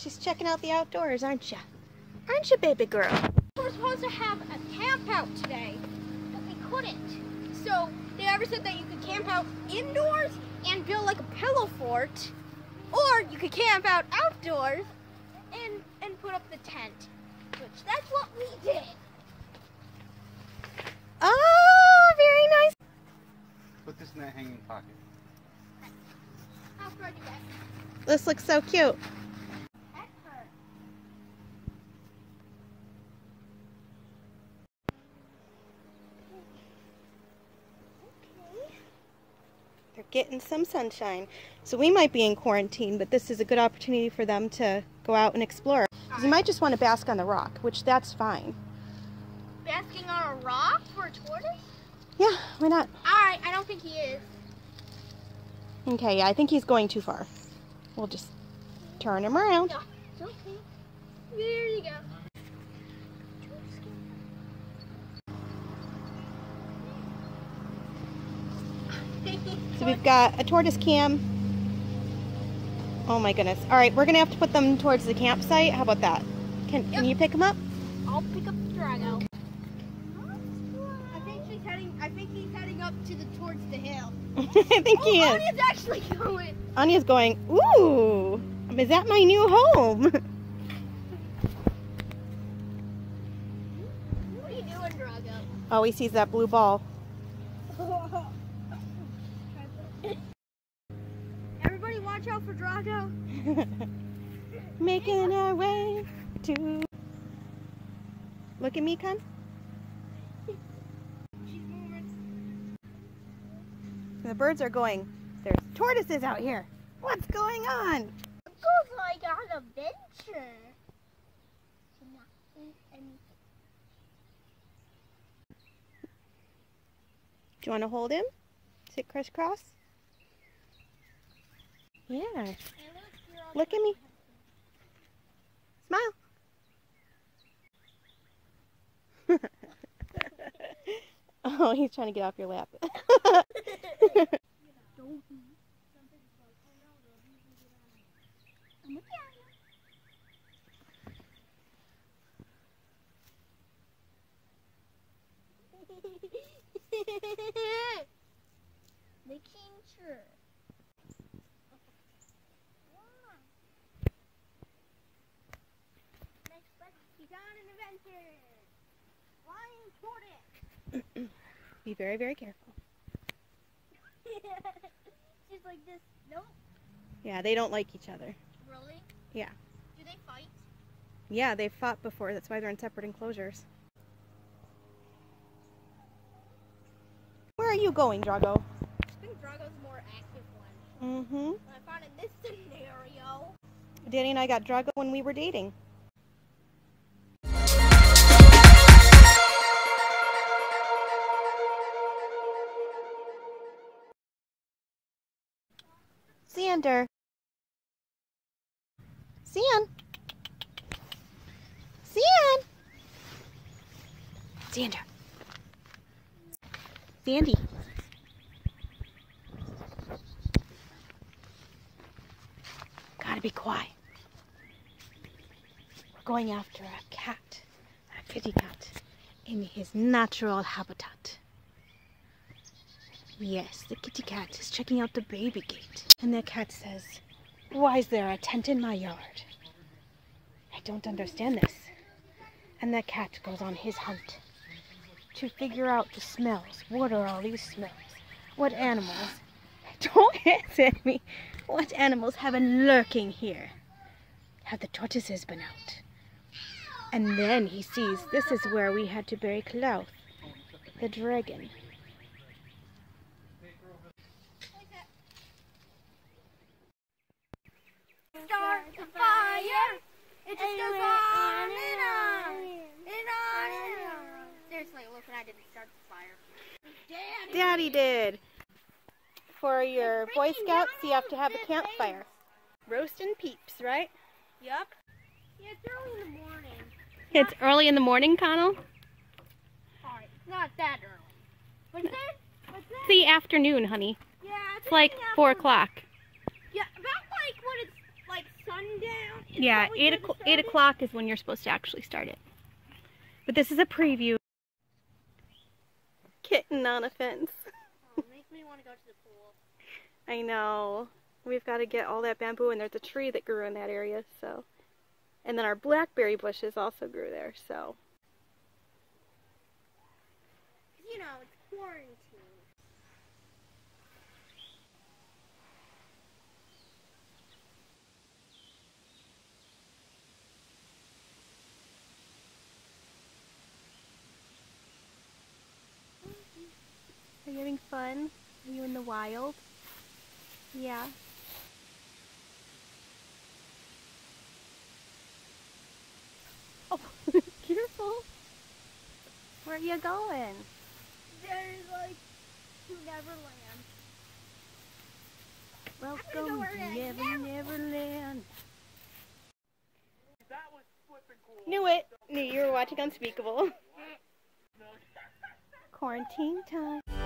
She's checking out the outdoors, aren't you? Aren't you, baby girl? We were supposed to have a camp out today, but we couldn't. So they ever said that you could camp out indoors and build like a pillow fort, or you could camp out outdoors and and put up the tent. Which that's what we did. Oh, very nice. Put this in that hanging pocket. After I do that, This looks so cute. pet her. Okay. They're getting some sunshine. So we might be in quarantine, but this is a good opportunity for them to go out and explore. you might just want to bask on the rock, which that's fine. Basking on a rock for a tortoise? Yeah, why not? Alright, I don't think he is. Okay, yeah, I think he's going too far. We'll just turn him around. No, it's okay. There you go. So we've got a tortoise cam. Oh my goodness. All right, we're gonna have to put them towards the campsite. How about that? Can, can you pick them up? I'll pick up the Drago. I think she's heading. I think he's heading up to the towards the hill. I think he oh, is. Anya's actually going. Anya's going, ooh, is that my new home? What are you doing, Drago? Oh, he sees that blue ball. Everybody, watch out for Drago. Making our way to. Look at me, moving. The birds are going. There's tortoises out here. What's going on? It Goes like on a venture. Do you want to hold him? Sit crisscross? Yeah. Look at me. Smile. oh, he's trying to get off your lap. Making sure. Next, be an adventure. Flying tortoise. Be very, very careful. She's like this. Nope. Yeah, they don't like each other. Really? Yeah. Do they fight? Yeah, they've fought before. That's why they're in separate enclosures. Where are you going, Drago? I think Drago's the more active one. Mm-hmm. I found in this scenario. Danny and I got Drago when we were dating. Xander. Xan. Xan. Xander. Sandy. Gotta be quiet. We're going after a cat, a kitty cat, in his natural habitat. Yes, the kitty cat is checking out the baby gate. And the cat says, Why is there a tent in my yard? I don't understand this. And the cat goes on his hunt to figure out the smells. What are all these smells? What animals? Don't answer me. What animals have been lurking here? Have the tortoises been out? And then he sees this is where we had to bury Klauth, the dragon. Start the fire. It just goes on and on and on and on. Seriously, look what I did to start the fire. Daddy. Daddy did. For your Boy Scouts, you have to have a campfire. Roasting peeps, right? Yep. Yeah, it's early in the morning. It's early in the morning, Conal. Alright, not that early. But then, but then, It's the afternoon, honey. yeah, It's like 4 o'clock. Yeah, about like when it's like sundown. It's Yeah, eight o'clock. Eight o'clock is when you're supposed to actually start it. But this is a preview. Kitten on a fence. Oh, makes me want to go to the pool. I know. We've got to get all that bamboo, and there's a tree that grew in that area, so. And then our blackberry bushes also grew there, so. You know, it's quarantine. Are you having fun? Are you in the wild? Yeah. Oh, careful. Where are you going? There's like to Neverland. Welcome where to. Never Neverland. Knew it. Knew you were watching Unspeakable. Quarantine time.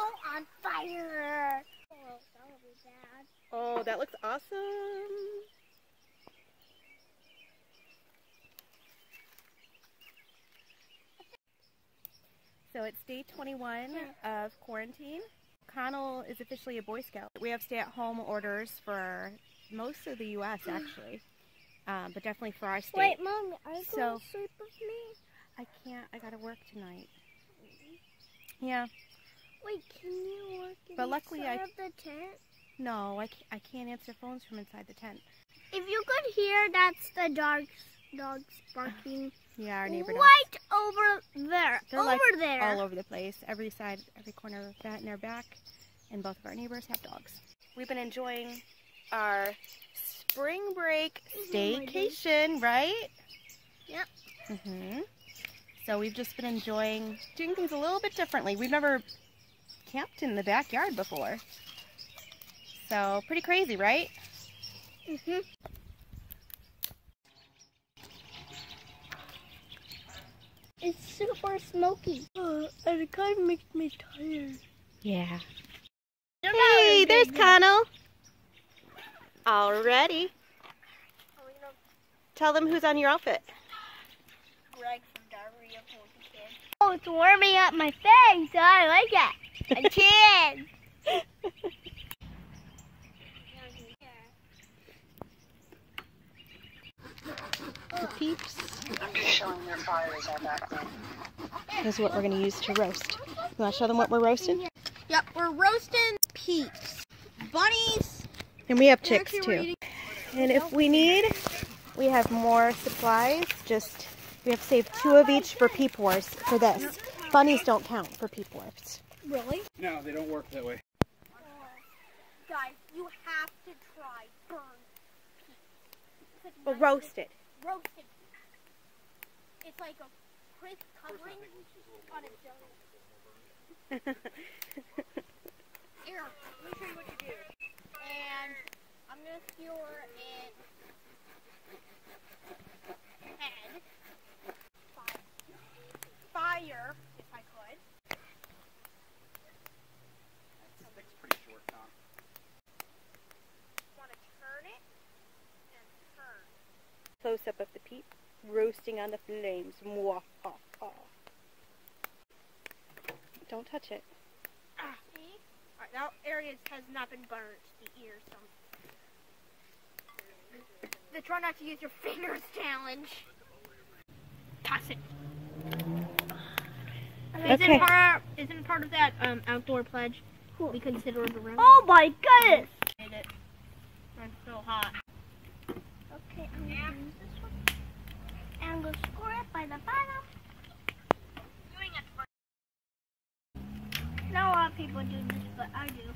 Go on fire. Oh, that'll be bad. Oh, that looks awesome. So it's day 21 of quarantine. Conal is officially a Boy Scout. We have stay-at-home orders for most of the U.S. actually, um, but definitely for our state. Wait, Mom, are you So- going to sleep with me? I can't. I gotta work tonight. Yeah. Wait, can you work But luckily I- of the tent? No, I can't, I can't answer phones from inside the tent. If you could hear, that's the dogs, dogs barking Yeah, our neighbor dogs. right over there. They're over like there. all over the place. Every side, every corner of that and their back. And both of our neighbors have dogs. We've been enjoying our spring break staycation, right? Yep. Mhm. So we've just been enjoying doing things a little bit differently. We've never camped in the backyard before. So pretty crazy, right? Mhm. It's super smoky. and it kind of makes me tired. Yeah. Hey, there's. Conal. Already. Gonna Tell them who's on your outfit. Greg from Diary of a Wimpy Kid? Oh, it's warming up my face. I like it. A chin. The peeps. I'm just showing their fires out back there. This is what we're going to use to roast. You want to show them what we're roasting? Yep, we're roasting peeps, bunnies. And we have chicks too. And if we need, we have more supplies. Just we have to save two of each for peep wars for this. Bunnies don't count for peep wars. Really? No, they don't work that way. Oh, guys, you have to try burned peeps. It's like But nice roasted. roasted peeps. It's like a crisp covering on a donut. Here, let me show you what to do. And I'm gonna skewer it head. Fire. Fire, if I could. Stick's pretty short, Tom. Want to turn it and turn. Close up of the peep roasting on the flames. Mwahaha. Don't touch it. Ah, see? Alright, that area has not been burnt. The ears don't. The try not to use your fingers challenge. Toss it. Okay. Isn't part isn't part of that um, outdoor pledge? We consider it around. Oh my goodness! Did it. I'm so hot. Okay, I'm gonna use this one. And I'm gonna score it by the bottom. Doing it for not a lot of people do this, but I do.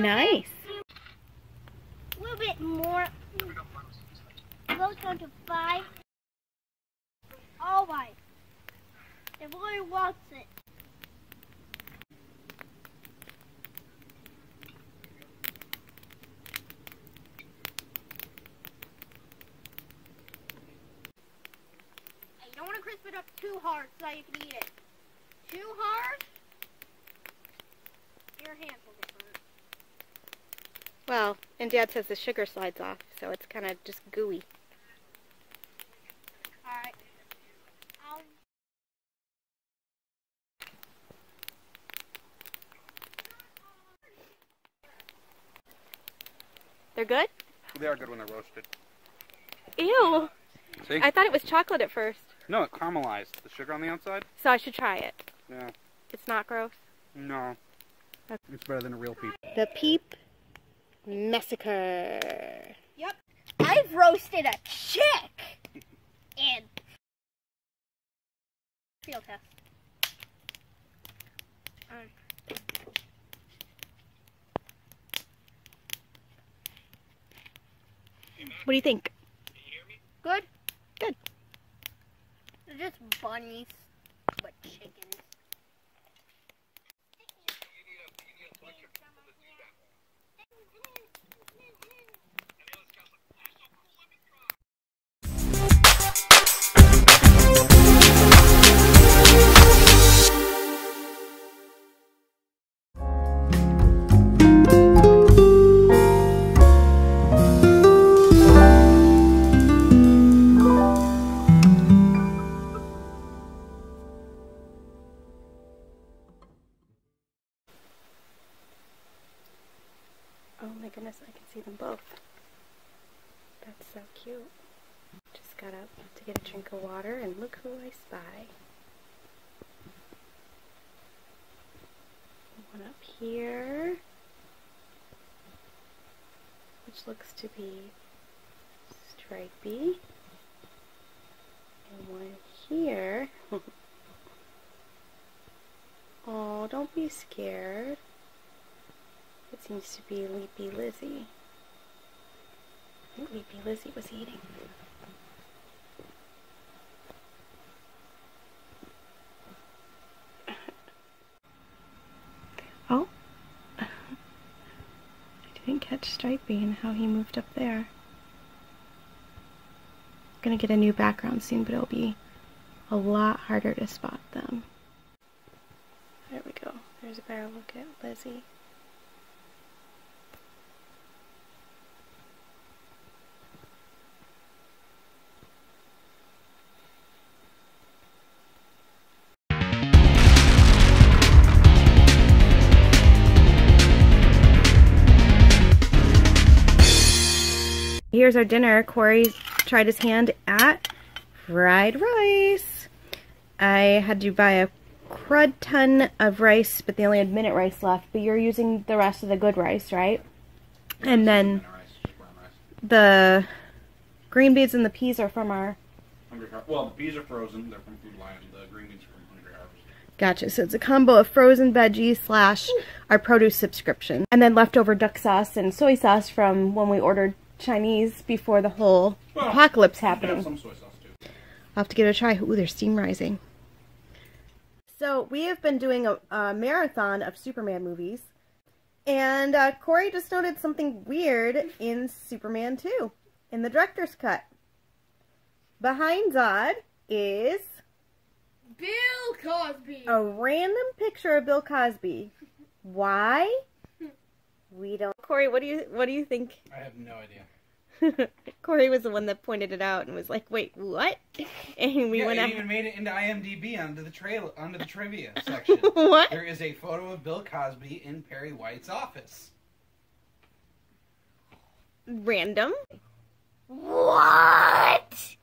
Nice. A little bit more. Goes down to five. all right. Really wants it. You don't want to crisp it up too hard so that you can eat it. Too hard, your hands will get burnt. Well, and Dad says the sugar slides off, so it's kind of just gooey. Alright. I'll They're good? They are good when they're roasted. Ew. See? I thought it was chocolate at first, no, it caramelized. The sugar on the outside? so I should try it. Yeah. It's not gross. No. It's better than a real peep. The Peep Massacre. Yep. I've roasted a chick and field test. Um, What do you think? good. Good. They're just bunnies, One up here, which looks to be Stripey. And one here. oh, don't be scared. It seems to be Leapy Lizzie. I think Leapy Lizzie was eating. oh. I didn't Stripey and how he moved up there. Gonna get a new background soon, but it'll be a lot harder to spot them. There we go. There's a better look at Lizzie. Here's our dinner. Cory tried his hand at fried rice. I had to buy a crud ton of rice, but they only had minute rice left. But you're using the rest of the good rice, right? And then the green beans and the peas are from our. Well, the peas are frozen. They're from Food Lion. The green beans are from Hungry Harvest. Gotcha. So it's a combo of frozen veggies slash our produce subscription, and then leftover duck sauce and soy sauce from when we ordered Chinese before the whole Well, apocalypse You can happening. have some soy sauce too. I'll have to give it a try. Ooh, there's steam rising. So we have been doing a, a marathon of Superman movies, and uh, Cory just noted something weird in Superman 2, in the director's cut. Behind Zod is Bill Cosby. a random picture of Bill Cosby. Why? We don't. Cory, what do you what do you think? I have no idea. Cory was the one that pointed it out and was like, "Wait, what?" And we yeah, went it out. even made it into IMDb under the trail under the trivia section. what? There is a photo of Bill Cosby in Perry White's office. Random. What?